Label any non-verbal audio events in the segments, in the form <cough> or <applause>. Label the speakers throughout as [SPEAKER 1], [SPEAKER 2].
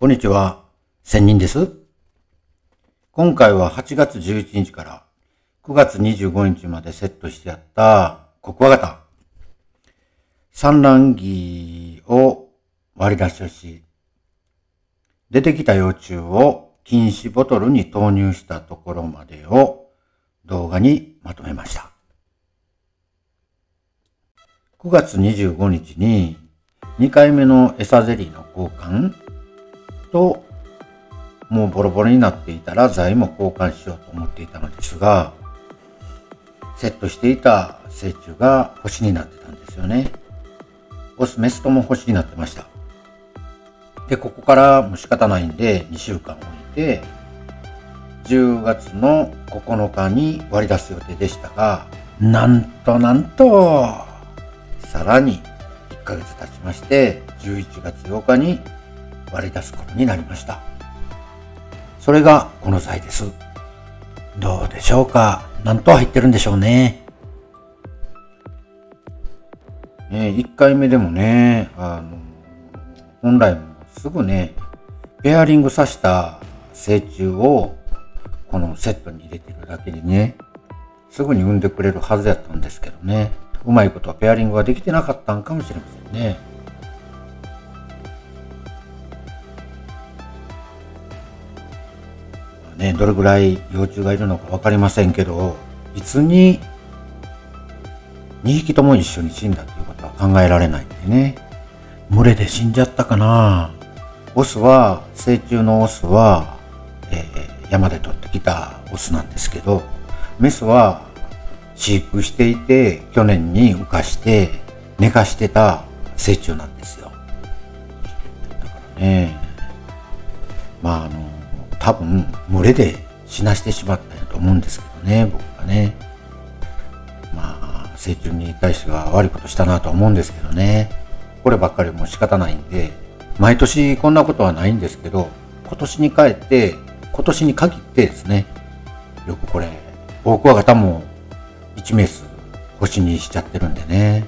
[SPEAKER 1] こんにちは。千人です。今回は8月11日から9月25日までセットしてあったコクワ型。産卵儀を割り出しをし、出てきた幼虫を禁止ボトルに投入したところまでを動画にまとめました。9月25日に2回目の餌ゼリーの交換ともうボロボロになっていたら材も交換しようと思っていたのですがセットしていた成虫が星になってたんですよね。オス、メスとも星になってました。で、ここからもう仕方ないんで2週間置いて10月の9日に割り出す予定でしたがなんとなんとさらに1ヶ月経ちまして、11月8日に割り出すことになりました。それがこの際です。どうでしょうか？何と入ってるんでしょうね。ね1回目でもね、あの、本来もすぐね、ペアリングさした成虫をこのセットに入れてるだけでね、すぐに産んでくれるはずやったんですけどね。うまいことはペアリングができてなかったんかもしれませんね。ね、どれぐらい幼虫がいるのか分かりませんけど、いつに2匹とも一緒に死んだということは考えられないんでね。群れで死んじゃったかなオスは、成虫のオスは、えー、山で取ってきたオスなんですけど、メスは飼育していて、去年に浮かして寝かしてた成虫なんですよ。だからね、まああの、多分群れで死なしてしまったんやと思うんですけどね、僕がね。まあ、成虫に対しては悪いことしたなと思うんですけどね。こればっかりも仕方ないんで、毎年こんなことはないんですけど、今年に帰って、今年に限ってですね、よくこれ、大クワガタも1メース星にしちゃってるんでね。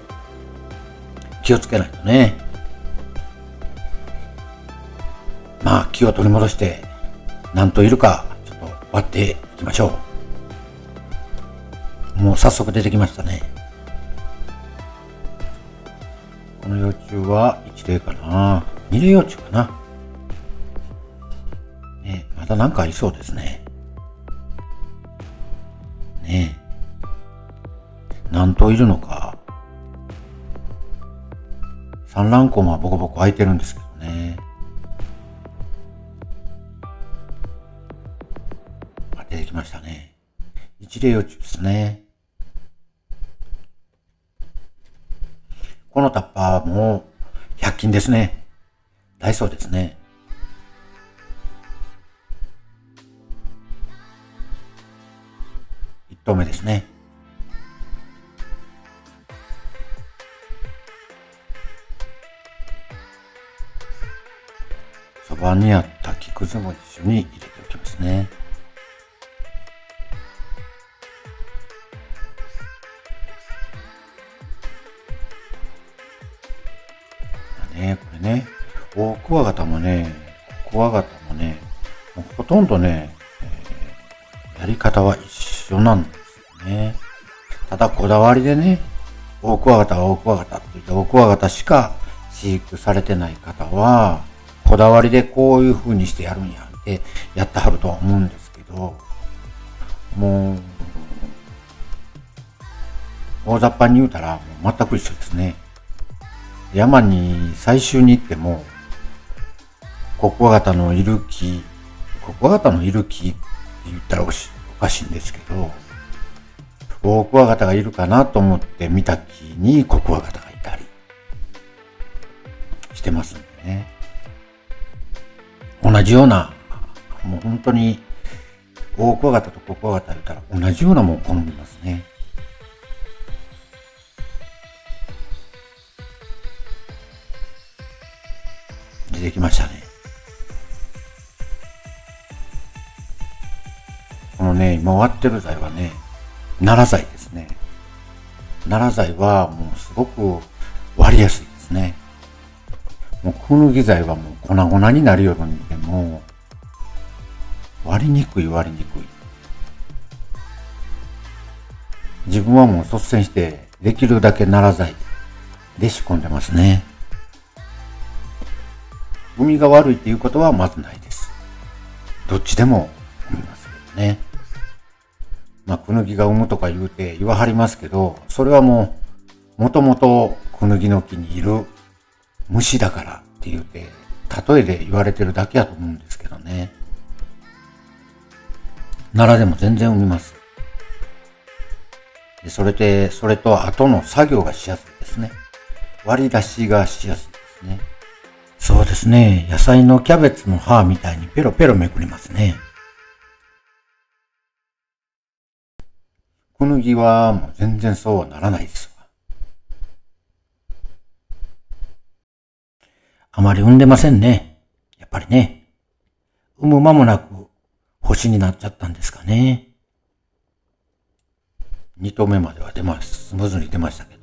[SPEAKER 1] 気をつけないとね。まあ気を取り戻して何といるかちょっと割っていきましょう。もう早速出てきましたね。この幼虫は1例かな。2例幼虫かな。ねまだなんかありそうですね。ねえ。何頭いるのか。産卵孔はボコボコ開いてるんですけど一例幼虫ですね。このタッパーも100均ですね。ダイソーですね。1頭目ですね。場にあった木くずも一緒に入れておきます。ね、ワガタもね、もうほとんどね、えー、やり方は一緒なんですよね。ただこだわりでね、オオクワガタはオオクワガタって言って、オオクワガタしか飼育されてない方は、こだわりでこういう風にしてやるんやってやってはるとは思うんですけど、もう、大雑把に言うたらもう全く一緒ですね。山に最終に行っても、ココア型のいる木、ココア型のいる木って言ったらおかしいんですけど、大クワガタがいるかなと思って見た木にココア型がいたりしてますんでね。同じような、もう本当に、大クワガタとコクワガタ言ったら同じようなもん好みますね。出てきましたね。ね、今割ってる材はね、奈良材ですね。奈良材はもうすごく割りやすいですね。もう小麦材はもう粉々になるようにも、割りにくい割りにくい。自分はもう率先してできるだけなら剤で仕込んでますね。海が悪いっていうことはまずないです。どっちでも産みますけどね。まあ、クヌギが産むとか言うて言わはりますけど、それはもう、もともとクヌギの木にいる虫だからって言うて、例えで言われてるだけやと思うんですけどね。奈良でも全然産みます。でそれで、それと後の作業がしやすいですね。割り出しがしやすいですね。そうですね。野菜のキャベツの葉みたいにペロペロめくりますね。小麦はもう全然そうはならないですわ。あまり産んでませんね。やっぱりね。産む間もなく星になっちゃったんですかね。2頭目までは出ます。スムーズに出ましたけど。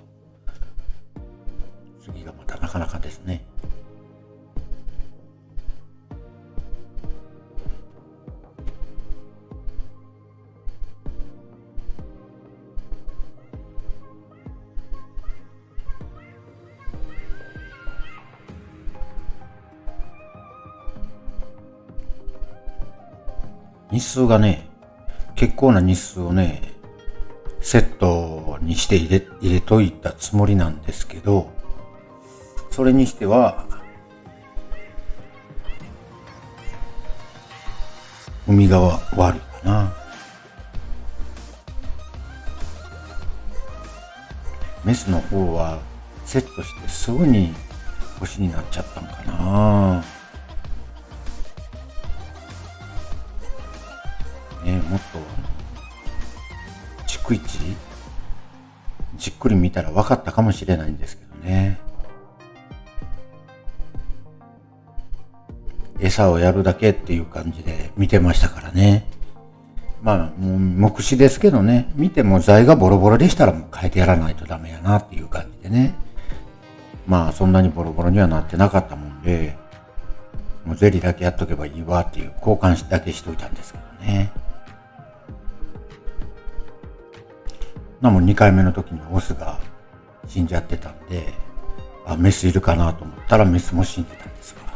[SPEAKER 1] 次がまたなかなかですね。数がね、結構な日数をね、セットにして入れ、入れといたつもりなんですけど、それにしては、海側悪いかな。メスの方はセットしてすぐに星になっちゃったのかな。くり見たら分かったかもしれないんですけどね。餌をやるだけっていう感じで見てましたからね。まあ、もう目視ですけどね、見ても材がボロボロでしたらもう変えてやらないとダメやなっていう感じでね。まあ、そんなにボロボロにはなってなかったもんで、もうゼリーだけやっとけばいいわっていう交換だけしといたんですけどね。なも2回目の時にオスが死んじゃってたんで、あ、メスいるかなと思ったらメスも死んでたんですわ。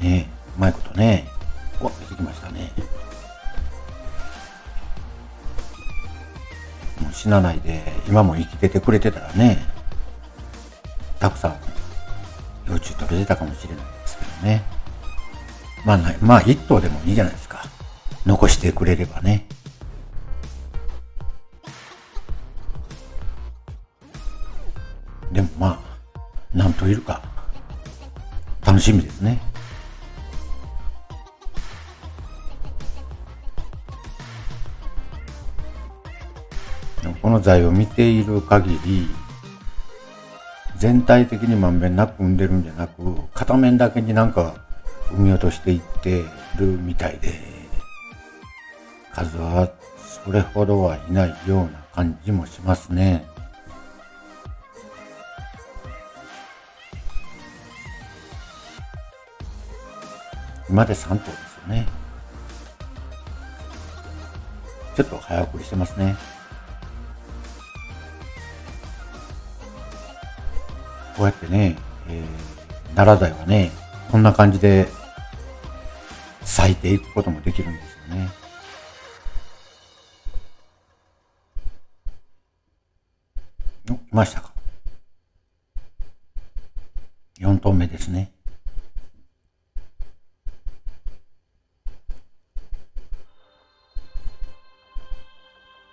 [SPEAKER 1] ねえ、うまいことね。お、出てきましたね。もう死なないで、今も生きててくれてたらね、たくさん幼虫取れてたかもしれないですけどね。まあ、まあ、一頭でもいいじゃないですか。残してくれればね。でもまあ、何といるか、楽しみですね。この材を見ている限り、全体的にまんべんなく産んでるんじゃなく、片面だけになんか産み落としていってるみたいで、数はそれほどはいないような感じもしますね。今で3頭ですよね。ちょっと早送りしてますね。こうやってね、えー、奈良台はね、こんな感じで咲いていくこともできるんですよね。いましたか ?4 トン目ですね。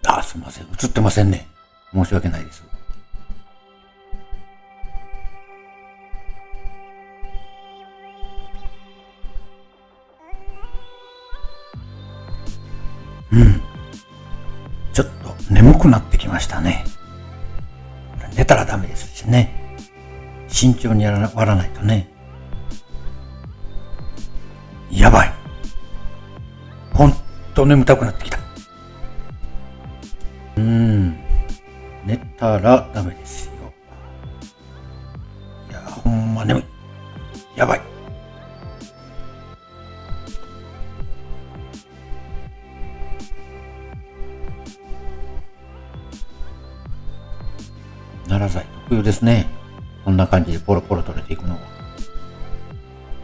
[SPEAKER 1] あ、すみません。映ってませんね。申し訳ないです。うん。ちょっと眠くなってきましたね。たらダメですしね。慎重にやら割らないとね。やばい。ほんと眠たくなってきた。うん。寝たらダメです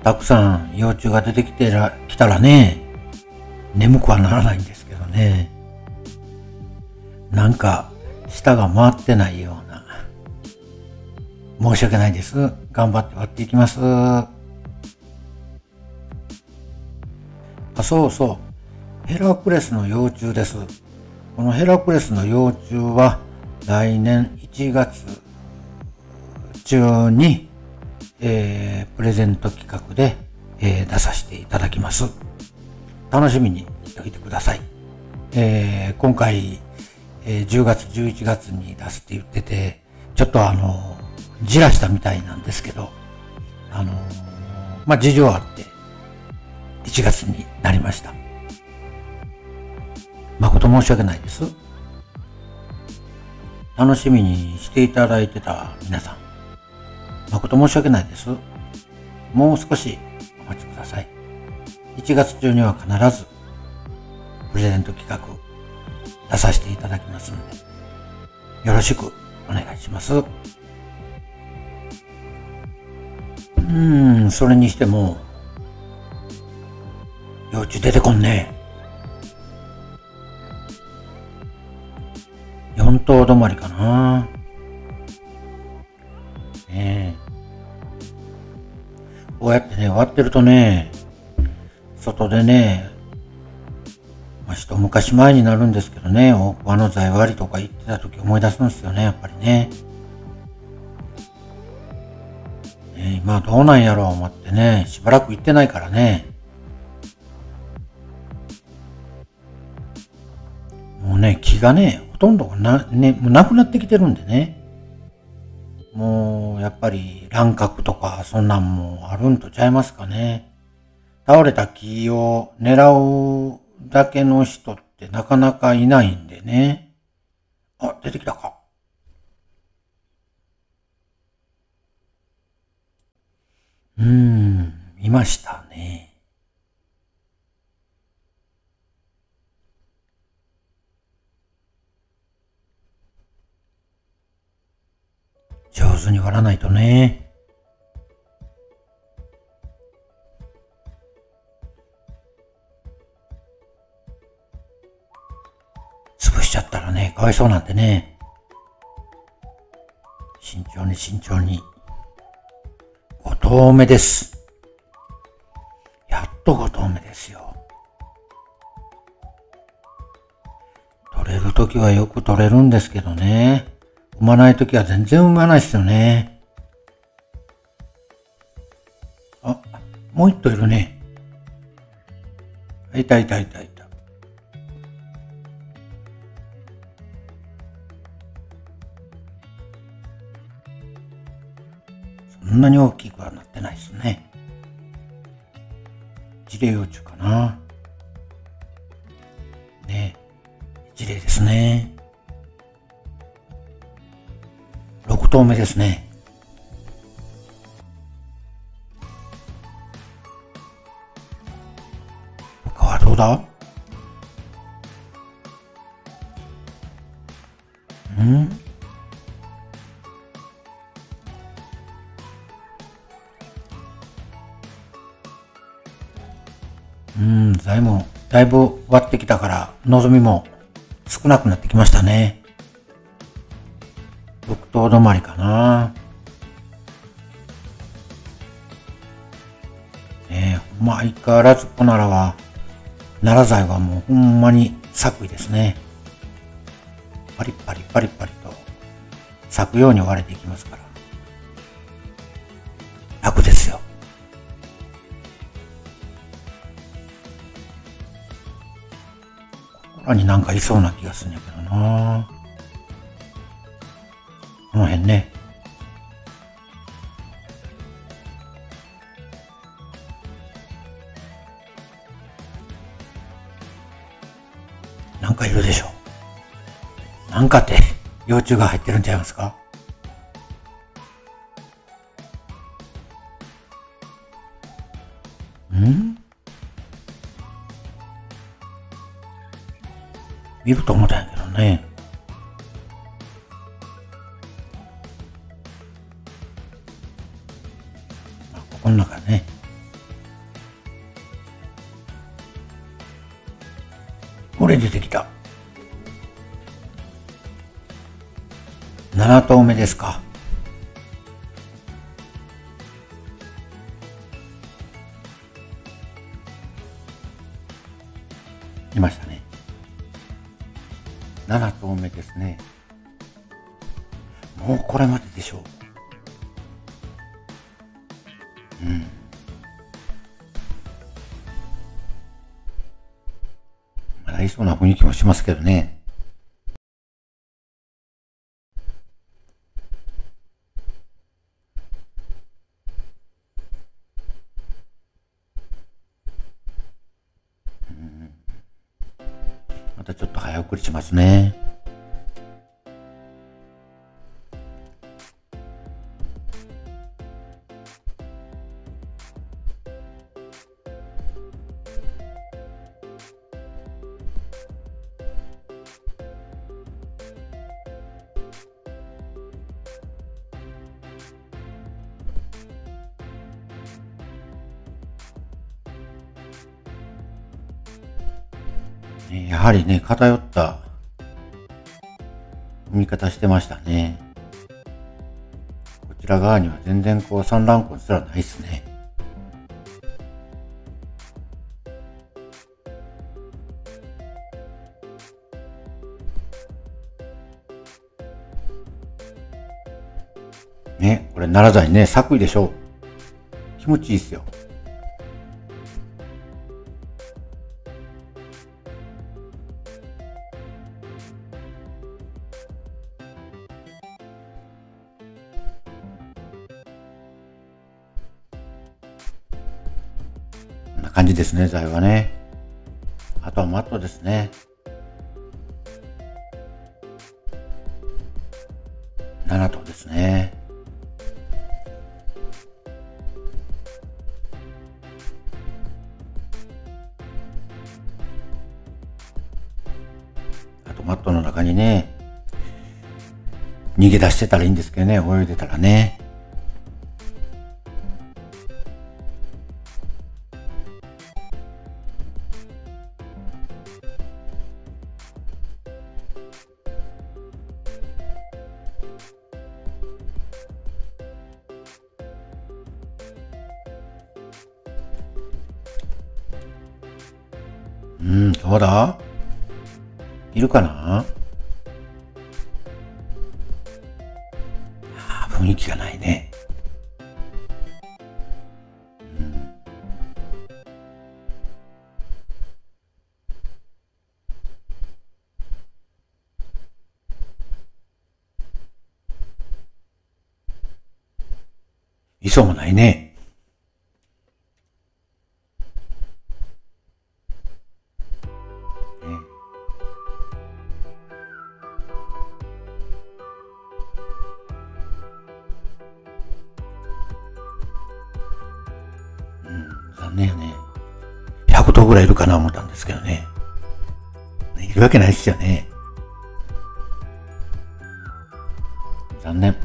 [SPEAKER 1] たくさん幼虫が出てきてら、きたらね、眠くはならないんですけどね。なんか、舌が回ってないような。申し訳ないです。頑張って割っていきます。あ、そうそう。ヘラクレスの幼虫です。このヘラクレスの幼虫は来年1月中に、えー、プレゼント企画で、えー、出させていただきます。楽しみにしておいてください。えー、今回、えー、10月、11月に出すって言ってて、ちょっとあの、じらしたみたいなんですけど、あのまあ、事情あって、1月になりました。誠申し訳ないです。楽しみにしていただいてた皆さん、誠申し訳ないです。もう少しお待ちください。1月中には必ず、プレゼント企画出させていただきますので、よろしくお願いします。うーん、それにしても、幼虫出てこんね。4頭止まりかな。こうやってね、割ってるとね、外でね、まあ、一昔前になるんですけどね、大桑の材割りとか言ってた時思い出すんですよね、やっぱりね。ね今どうなんやろう思ってね、しばらく行ってないからね。もうね、気がね、ほとんどな、ね、もうなくなってきてるんでね。もう、やっぱり乱獲とか、そんなんもあるんとちゃいますかね。倒れた木を狙うだけの人ってなかなかいないんでね。あ、出てきたか。うーん、いましたね。上手に割らないとね。潰しちゃったらね、かわいそうなんでね。慎重に慎重に。5投目です。やっと5投目ですよ。取れるときはよく取れるんですけどね。産まないときは全然産まないですよね。あ、もう一頭いるね。いたいたいたいた。そんなに大きくはなってないですね。一例幼虫投目ですね。他はどうだ？うん？うん、材もだいぶ割ってきたから、望みも少なくなってきましたね。6頭止まりかな。ねえ、まあ相変わらずこならは、奈良材はもうほんまに作為ですね。パリパリパリパリと咲くように割れていきますから。楽ですよ。ここらになんかいそうな気がするんやけどなこの辺ね。なんかいるでしょ。なんかって <laughs> 幼虫が入ってるんちゃいますか？ん？見ると思ったんやけどね。ですか？いましたね。7頭目ですね。もうこれまででしょう。うん。まだいそうな雰囲気もしますけどね。ますね。ねやはりね、偏った見方してましたね。こちら側には全然こう産卵痕すらないっすね。ね、これ奈良材ね、作為でしょう。気持ちいいっすよ。感じですね、材はね。あとはマットですね。7頭ですね。あとマットの中にね、逃げ出してたらいいんですけどね、泳いでたらね。雰囲気がないね。うんいそうもない。ねるわけないっすよね。残念。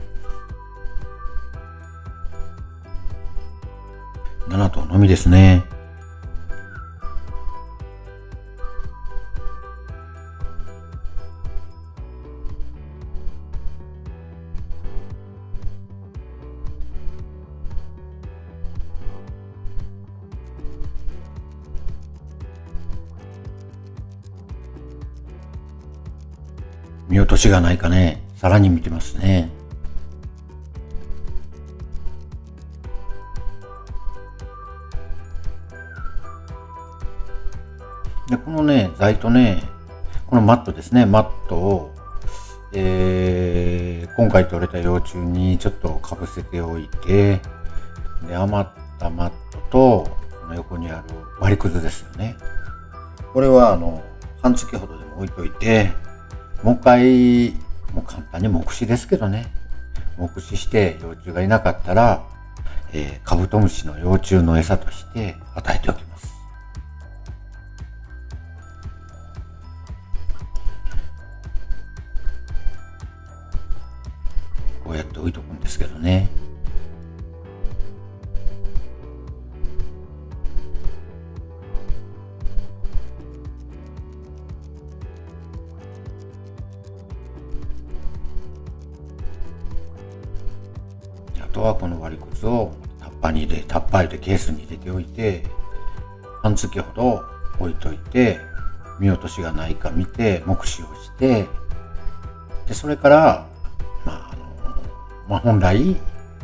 [SPEAKER 1] 7頭のみですね。がないかね、さらに見てますね。で、このね、材とね、このマットですね、マットを、えー、今回取れた幼虫にちょっとかぶせておいて、で、余ったマットと、この横にある割りくずですよね。これは、あの、半月ほどでも置いといて、もう一回、もう簡単に目視ですけどね。目視して幼虫がいなかったら、えー、カブトムシの幼虫の餌として与えておきます。こうやって置いとくんですけどね。ケースに入れておいて、半月ほど置いといて、見落としがないか見て、目視をして、で、それから、まあ、あの、まあ、本来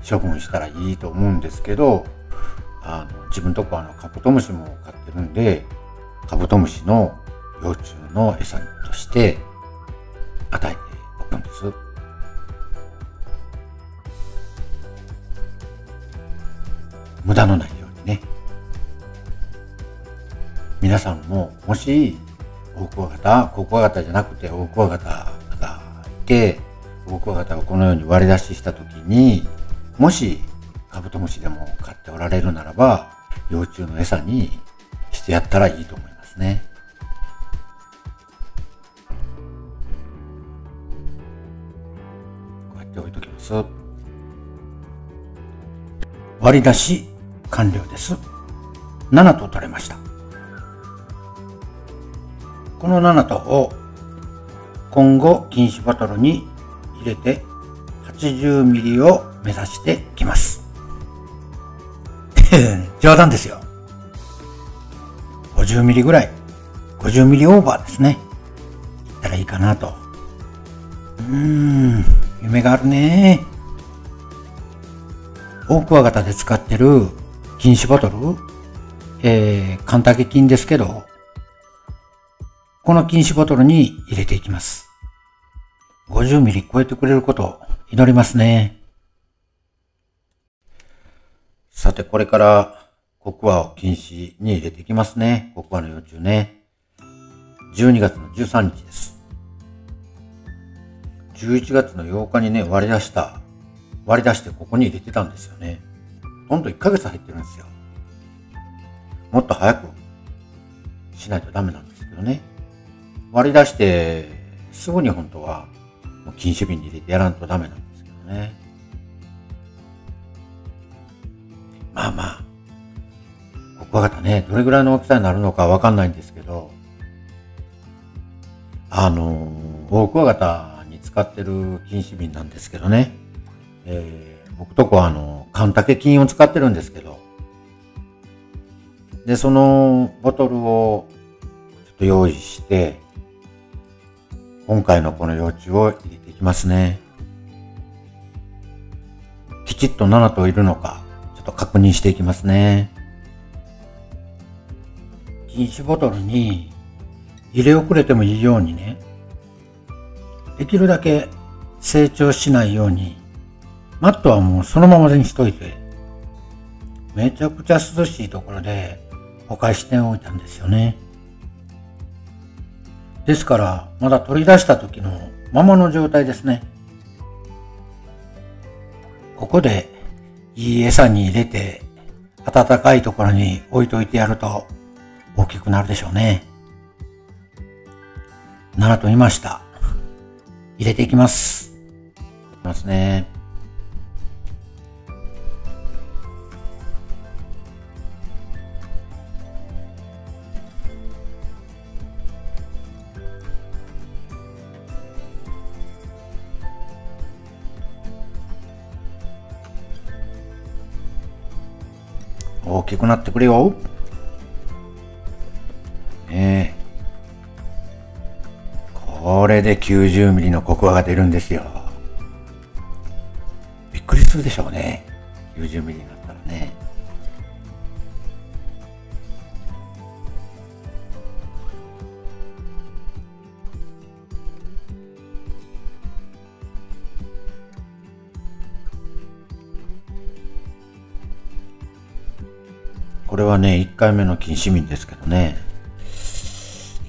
[SPEAKER 1] 処分したらいいと思うんですけど、あの、自分とこあの、カブトムシも飼ってるんで、カブトムシの幼虫の餌として与えておくんです。無駄のないようにね。皆さんも、もし、オオクワガタ、コクワガタじゃなくてオオクワガタがいて、オオクワガタをこのように割り出ししたときに、もしカブトムシでも飼っておられるならば、幼虫の餌にしてやったらいいと思いますね。こうやって置いときます。割り出し完了です。7と取れました。この7とを今後禁止ボトルに入れて 80ml を目指していきます。<laughs> 冗談ですよ。50ml ぐらい。50ml オーバーですね。いったらいいかなと。うーん、夢があるね。オオクワガタで使ってる禁止ボトル、えー、カンタケ菌ですけど、この禁止ボトルに入れていきます。50ミリ超えてくれることを祈りますね。さて、これからコクワを禁止に入れていきますね。コクワの幼虫ね。12月の13日です。11月の8日にね、割り出した、割り出してここに入れてたんですよね。ほんと1ヶ月入ってるんですよ。もっと早くしないとダメなんですけどね。割り出して、すぐに本当は、禁止瓶に入れてやらんとダメなんですけどね。まあまあ、ここはたね、どれぐらいの大きさになるのかわかんないんですけど、あの、オオクワガタに使ってる禁止瓶なんですけどね、えー僕とこはあの、カンタケ菌を使ってるんですけど、で、そのボトルをちょっと用意して、今回のこの幼虫を入れていきますね。きちっと7頭いるのか、ちょっと確認していきますね。禁止ボトルに入れ遅れてもいいようにね、できるだけ成長しないようにマットはもうそのままにしといて、めちゃくちゃ涼しいところでお返し点を置いたんですよね。ですから、まだ取り出した時のままの状態ですね。ここでいい餌に入れて、暖かいところに置いといてやると大きくなるでしょうね。7といました。入れていきます。いきますね。大きくなってくれよ。ねえ。これで90ミリのココアが出るんですよ。びっくりするでしょうね。90ミリなっはね、1回目の禁止民ですけどね、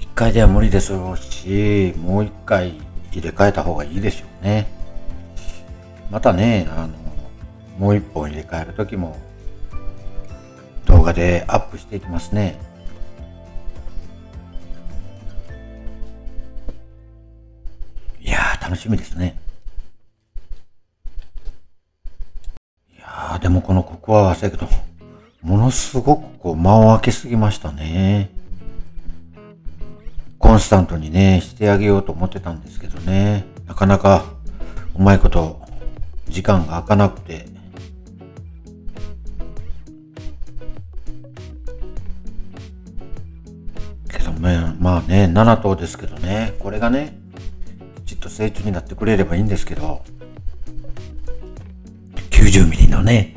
[SPEAKER 1] 1回では無理でしょうし、もう1回入れ替えた方がいいでしょうね。またね、あの、もう一本入れ替えるときも動画でアップしていきますね。いやー楽しみですね。いやーでもこのココア合わせけど、ものすごくこう間を空けすぎましたね。コンスタントにね、してあげようと思ってたんですけどね。なかなかうまいこと時間が空かなくて。けどね、まあね、7頭ですけどね、これがね、きちっと成長になってくれればいいんですけど、90ミリのね、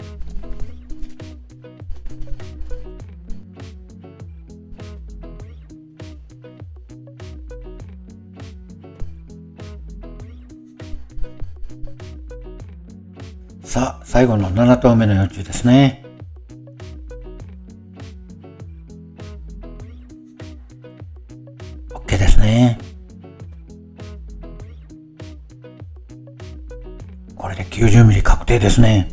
[SPEAKER 1] さあ、最後の7頭目の幼虫ですね。OK ですね。これで90ミリ確定ですね。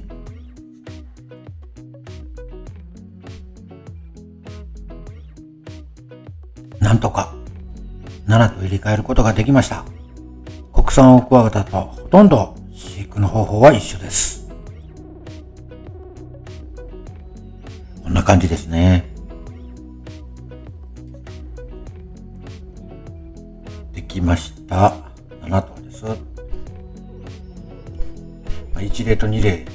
[SPEAKER 1] なんとか7と入れ替えることができました。国産オクワガタとほとんど飼育の方法は一緒です。感じですね。できました。7頭です。1例と2例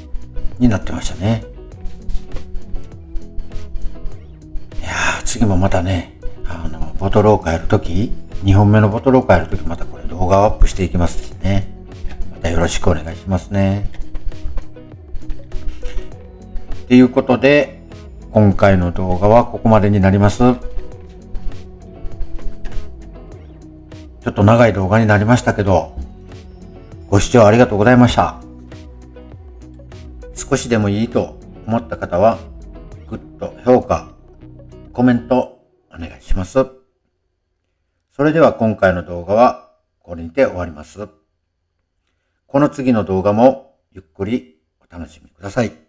[SPEAKER 1] になってましたね。いやー、次もまたね、あの、ボトルを変えるとき、2本目のボトルを変えるときまたこれ動画をアップしていきますしね。またよろしくお願いしますね。ということで、今回の動画はここまでになります。ちょっと長い動画になりましたけど、ご視聴ありがとうございました。少しでもいいと思った方は、グッド、評価、コメントお願いします。それでは今回の動画はこれにて終わります。この次の動画もゆっくりお楽しみください。